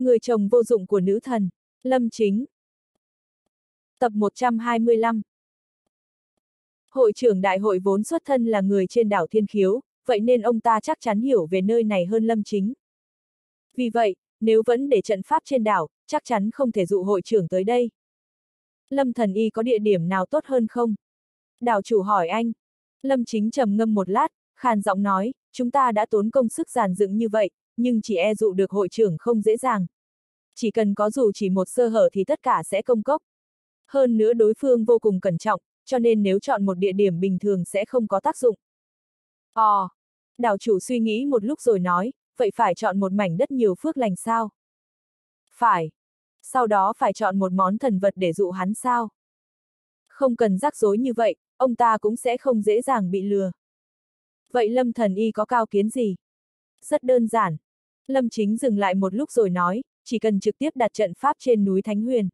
Người chồng vô dụng của nữ thần, Lâm Chính. Tập 125 Hội trưởng đại hội vốn xuất thân là người trên đảo Thiên Khiếu, vậy nên ông ta chắc chắn hiểu về nơi này hơn Lâm Chính. Vì vậy, nếu vẫn để trận pháp trên đảo, chắc chắn không thể dụ hội trưởng tới đây. Lâm Thần Y có địa điểm nào tốt hơn không? Đảo chủ hỏi anh. Lâm Chính trầm ngâm một lát, khàn giọng nói, chúng ta đã tốn công sức giàn dựng như vậy, nhưng chỉ e dụ được hội trưởng không dễ dàng. Chỉ cần có dù chỉ một sơ hở thì tất cả sẽ công cốc. Hơn nữa đối phương vô cùng cẩn trọng, cho nên nếu chọn một địa điểm bình thường sẽ không có tác dụng. Ồ! Oh, đảo chủ suy nghĩ một lúc rồi nói, vậy phải chọn một mảnh đất nhiều phước lành sao? Phải. Sau đó phải chọn một món thần vật để dụ hắn sao? Không cần rắc rối như vậy, ông ta cũng sẽ không dễ dàng bị lừa. Vậy Lâm Thần Y có cao kiến gì? Rất đơn giản. Lâm Chính dừng lại một lúc rồi nói, chỉ cần trực tiếp đặt trận pháp trên núi Thánh Huyền.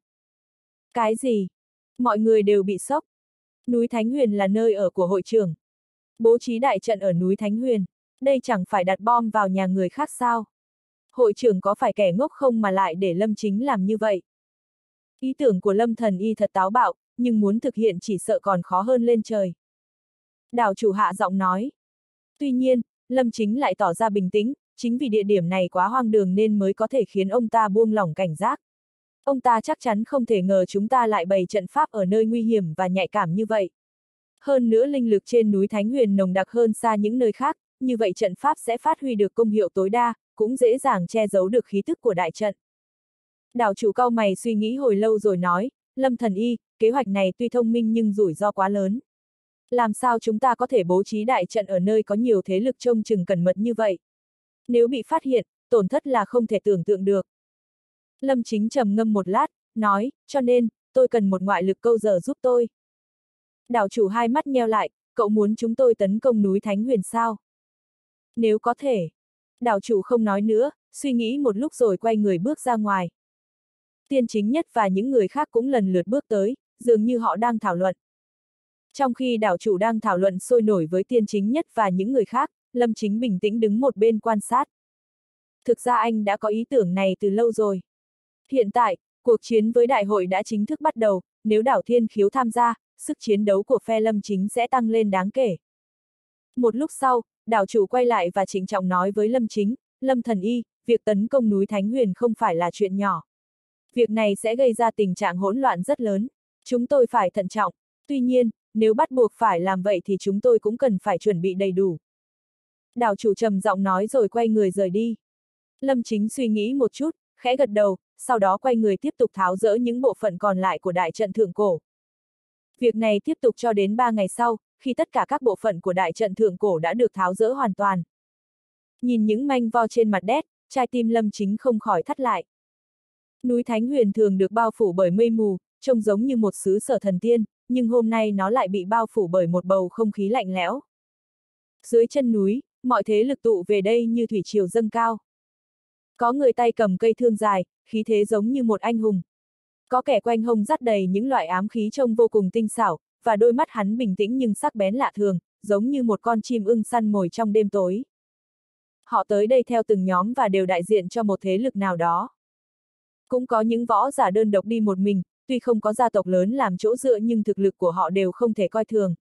Cái gì? Mọi người đều bị sốc. Núi Thánh Huyền là nơi ở của hội trưởng. Bố trí đại trận ở núi Thánh Huyền. Đây chẳng phải đặt bom vào nhà người khác sao? Hội trưởng có phải kẻ ngốc không mà lại để Lâm Chính làm như vậy? Ý tưởng của Lâm Thần Y thật táo bạo, nhưng muốn thực hiện chỉ sợ còn khó hơn lên trời. Đào chủ hạ giọng nói. Tuy nhiên, Lâm Chính lại tỏ ra bình tĩnh, chính vì địa điểm này quá hoang đường nên mới có thể khiến ông ta buông lỏng cảnh giác. Ông ta chắc chắn không thể ngờ chúng ta lại bày trận pháp ở nơi nguy hiểm và nhạy cảm như vậy. Hơn nữa linh lực trên núi Thánh Huyền nồng đặc hơn xa những nơi khác, như vậy trận pháp sẽ phát huy được công hiệu tối đa, cũng dễ dàng che giấu được khí tức của đại trận. Đảo chủ cao mày suy nghĩ hồi lâu rồi nói, Lâm Thần Y, kế hoạch này tuy thông minh nhưng rủi ro quá lớn. Làm sao chúng ta có thể bố trí đại trận ở nơi có nhiều thế lực trông chừng cẩn mật như vậy? Nếu bị phát hiện, tổn thất là không thể tưởng tượng được. Lâm Chính trầm ngâm một lát, nói, cho nên, tôi cần một ngoại lực câu giờ giúp tôi. Đảo chủ hai mắt nheo lại, cậu muốn chúng tôi tấn công núi Thánh Huyền sao? Nếu có thể. Đảo chủ không nói nữa, suy nghĩ một lúc rồi quay người bước ra ngoài. Tiên chính nhất và những người khác cũng lần lượt bước tới, dường như họ đang thảo luận. Trong khi đảo chủ đang thảo luận sôi nổi với tiên chính nhất và những người khác, Lâm Chính bình tĩnh đứng một bên quan sát. Thực ra anh đã có ý tưởng này từ lâu rồi. Hiện tại, cuộc chiến với đại hội đã chính thức bắt đầu, nếu đảo Thiên Khiếu tham gia, sức chiến đấu của phe Lâm Chính sẽ tăng lên đáng kể. Một lúc sau, đảo chủ quay lại và trịnh trọng nói với Lâm Chính, Lâm Thần Y, việc tấn công núi Thánh Huyền không phải là chuyện nhỏ. Việc này sẽ gây ra tình trạng hỗn loạn rất lớn. Chúng tôi phải thận trọng. Tuy nhiên, nếu bắt buộc phải làm vậy thì chúng tôi cũng cần phải chuẩn bị đầy đủ. Đảo chủ trầm giọng nói rồi quay người rời đi. Lâm Chính suy nghĩ một chút, khẽ gật đầu, sau đó quay người tiếp tục tháo rỡ những bộ phận còn lại của đại trận thượng cổ. Việc này tiếp tục cho đến 3 ngày sau, khi tất cả các bộ phận của đại trận thượng cổ đã được tháo rỡ hoàn toàn. Nhìn những manh vo trên mặt đét, trái tim lâm chính không khỏi thắt lại. Núi Thánh Huyền thường được bao phủ bởi mây mù, trông giống như một xứ sở thần tiên, nhưng hôm nay nó lại bị bao phủ bởi một bầu không khí lạnh lẽo. Dưới chân núi, mọi thế lực tụ về đây như thủy triều dâng cao. Có người tay cầm cây thương dài, khí thế giống như một anh hùng. Có kẻ quanh hông dắt đầy những loại ám khí trông vô cùng tinh xảo, và đôi mắt hắn bình tĩnh nhưng sắc bén lạ thường, giống như một con chim ưng săn mồi trong đêm tối. Họ tới đây theo từng nhóm và đều đại diện cho một thế lực nào đó. Cũng có những võ giả đơn độc đi một mình, tuy không có gia tộc lớn làm chỗ dựa nhưng thực lực của họ đều không thể coi thường.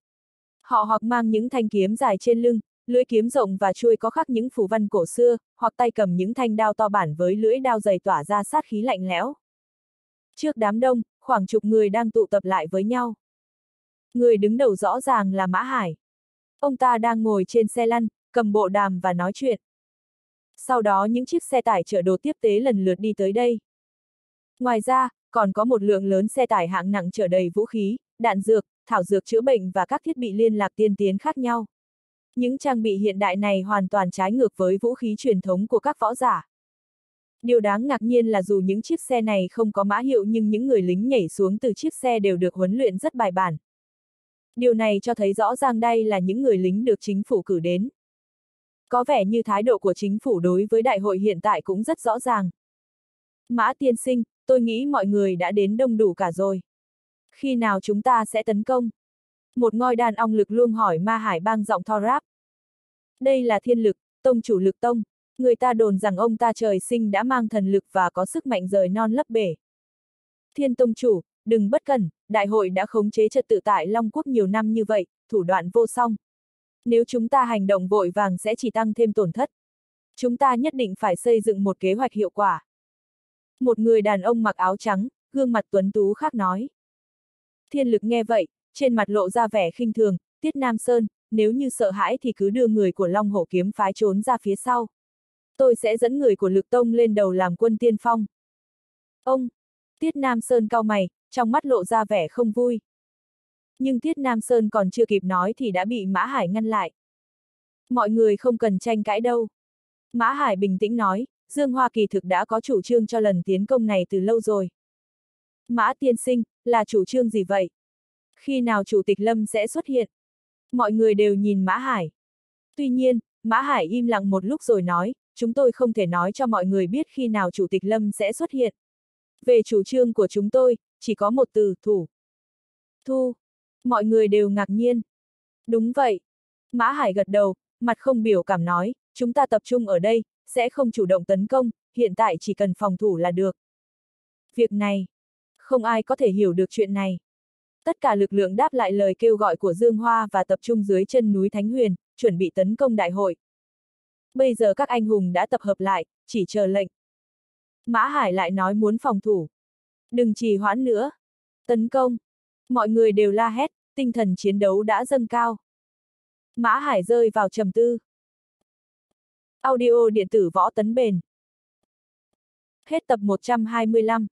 Họ hoặc mang những thanh kiếm dài trên lưng, lưỡi kiếm rộng và chuôi có khắc những phù văn cổ xưa, hoặc tay cầm những thanh đao to bản với lưỡi đao dày tỏa ra sát khí lạnh lẽo. Trước đám đông, khoảng chục người đang tụ tập lại với nhau. Người đứng đầu rõ ràng là Mã Hải. Ông ta đang ngồi trên xe lăn, cầm bộ đàm và nói chuyện. Sau đó những chiếc xe tải chở đồ tiếp tế lần lượt đi tới đây. Ngoài ra, còn có một lượng lớn xe tải hạng nặng chở đầy vũ khí, đạn dược, thảo dược chữa bệnh và các thiết bị liên lạc tiên tiến khác nhau. Những trang bị hiện đại này hoàn toàn trái ngược với vũ khí truyền thống của các võ giả. Điều đáng ngạc nhiên là dù những chiếc xe này không có mã hiệu nhưng những người lính nhảy xuống từ chiếc xe đều được huấn luyện rất bài bản. Điều này cho thấy rõ ràng đây là những người lính được chính phủ cử đến. Có vẻ như thái độ của chính phủ đối với đại hội hiện tại cũng rất rõ ràng. Mã tiên sinh, tôi nghĩ mọi người đã đến đông đủ cả rồi. Khi nào chúng ta sẽ tấn công? Một ngôi đàn ong lực luôn hỏi ma hải bang giọng thò ráp. Đây là thiên lực, tông chủ lực tông, Người ta đồn rằng ông ta trời sinh đã mang thần lực và có sức mạnh rời non lấp bể. Thiên Tông Chủ, đừng bất cẩn, đại hội đã khống chế trật tự tại Long Quốc nhiều năm như vậy, thủ đoạn vô song. Nếu chúng ta hành động vội vàng sẽ chỉ tăng thêm tổn thất. Chúng ta nhất định phải xây dựng một kế hoạch hiệu quả. Một người đàn ông mặc áo trắng, gương mặt tuấn tú khác nói. Thiên lực nghe vậy, trên mặt lộ ra vẻ khinh thường, Tiết Nam Sơn, nếu như sợ hãi thì cứ đưa người của Long Hổ Kiếm phái trốn ra phía sau. Tôi sẽ dẫn người của Lực Tông lên đầu làm quân tiên phong. Ông, Tiết Nam Sơn cao mày, trong mắt lộ ra vẻ không vui. Nhưng Tiết Nam Sơn còn chưa kịp nói thì đã bị Mã Hải ngăn lại. Mọi người không cần tranh cãi đâu. Mã Hải bình tĩnh nói, Dương Hoa kỳ thực đã có chủ trương cho lần tiến công này từ lâu rồi. Mã tiên sinh, là chủ trương gì vậy? Khi nào chủ tịch Lâm sẽ xuất hiện? Mọi người đều nhìn Mã Hải. Tuy nhiên, Mã Hải im lặng một lúc rồi nói, chúng tôi không thể nói cho mọi người biết khi nào chủ tịch Lâm sẽ xuất hiện. Về chủ trương của chúng tôi, chỉ có một từ, thủ. Thu. Mọi người đều ngạc nhiên. Đúng vậy. Mã Hải gật đầu, mặt không biểu cảm nói, chúng ta tập trung ở đây, sẽ không chủ động tấn công, hiện tại chỉ cần phòng thủ là được. Việc này, không ai có thể hiểu được chuyện này. Tất cả lực lượng đáp lại lời kêu gọi của Dương Hoa và tập trung dưới chân núi Thánh Huyền, chuẩn bị tấn công đại hội. Bây giờ các anh hùng đã tập hợp lại, chỉ chờ lệnh. Mã Hải lại nói muốn phòng thủ. Đừng trì hoãn nữa. Tấn công. Mọi người đều la hét, tinh thần chiến đấu đã dâng cao. Mã Hải rơi vào trầm tư. Audio điện tử võ tấn bền. Hết tập 125